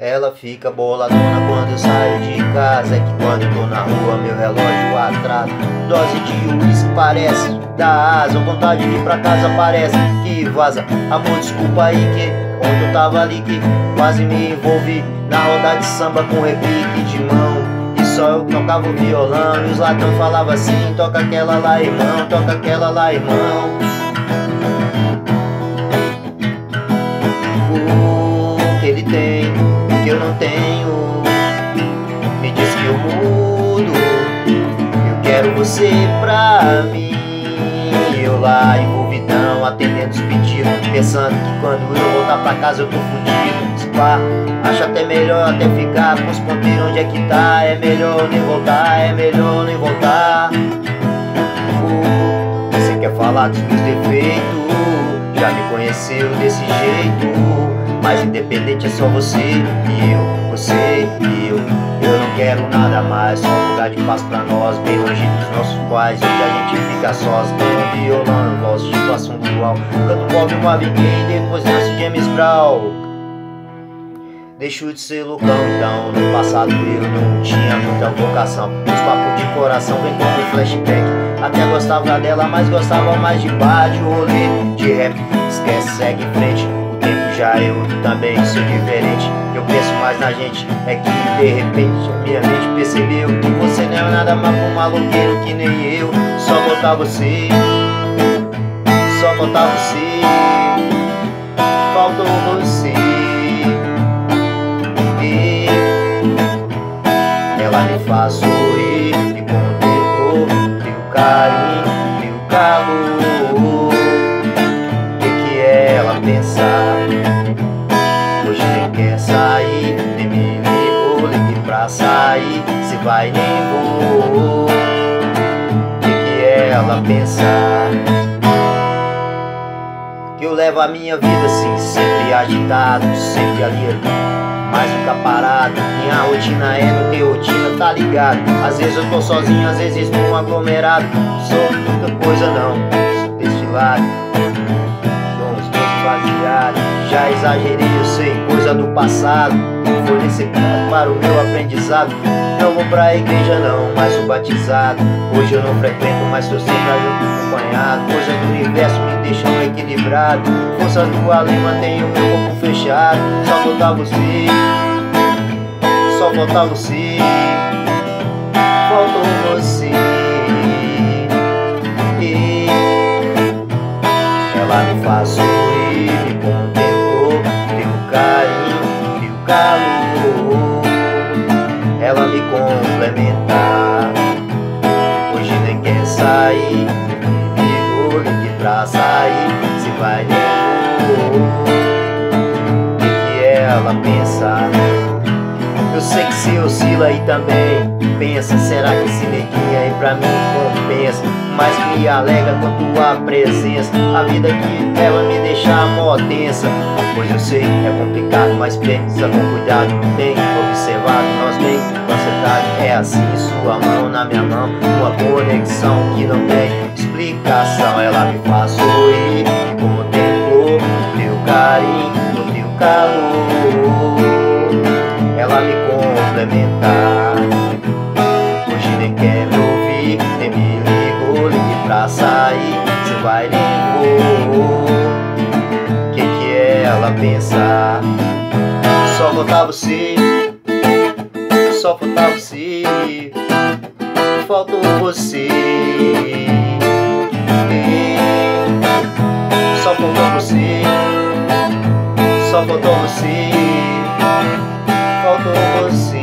Ela fica boladona quando eu saio de casa. É que quando eu tô na rua meu relógio atrasa. Dose de uísque parece da asa. Vontade de ir pra casa parece que vaza. Amor, desculpa aí que ontem eu tava ali que quase me envolvi Na roda de samba com repique de mão. E só eu tocava o violão. E os latão falava assim Toca aquela lá irmão, toca aquela lá irmão tenho. Me diz que eu mudo Eu quero você pra mim. Eu lá envolvidão, atendendo os pedidos Pensando que quando eu voltar pra casa eu tô fudido. Spa, acho até melhor até ficar Com os ponteiros onde é que tá. É melhor nem voltar, é melhor nem voltar. Você quer falar dos meus defeitos Já me conheceu desse jeito. Mas independente é só você e eu, você e eu. Eu não quero nada mais, só um lugar de paz pra nós Bem longe dos nossos pais, onde a gente fica sós Ganho violão, voz tipo assunto dual Canto Bob Marvin Gaye, depois nasce James Brown. Deixo de ser loucão, então no passado eu não tinha muita vocação. Os papos de coração vem como flashback. Até gostava dela, mas gostava mais de bar, de rolê, de rap Esquece, segue em frente já eu também sou diferente. Eu penso mais na gente, é que de repente minha mente percebeu que você não é nada mais um maloqueiro que nem eu. Só falta você, só falta você, pensar? sair Nem me ligou, ligue pra sair Se vai nem vou. O que, que ela pensar Que eu levo a minha vida assim Sempre agitado, sempre ali mas nunca parado Minha rotina é não ter rotina, tá ligado? Às vezes eu tô sozinho, às vezes num aglomerado. Sou muita coisa não, sou baseados Já exagerei, eu sei coisa do passado. Fornecer para o meu aprendizado. Não vou pra igreja não, mas sou batizado. Hoje eu não frequento, mas estou sempre acompanhado. Coisas do universo me deixam equilibrado. Forças do além mantém o meu corpo fechado. Só falta você. Só falta você. Faltou você Ela me complementa Hoje nem quer sair ligou, ligue pra sair. Se vai nem O que, que ela pensa sei que se oscila aí também. Pensa, será que esse neguinho aí pra mim compensa? Mais me alega com tua presença. A vida que ela me deixa mó tensa. Pois eu sei, é complicado, mas pensa com cuidado. Bem observado, nós bem. Concentrado É assim, sua mão na minha mão. Uma conexão que não tem explicação. Ela me faz sorrir, contemplou. Teu carinho, teu calor Hoje nem quer me ouvir, nem me ligou, ligue pra sair, cê vai ligou. Que que ela pensa? Só faltar você, só faltar você, faltou você. Só faltou você, só faltou você, faltou você.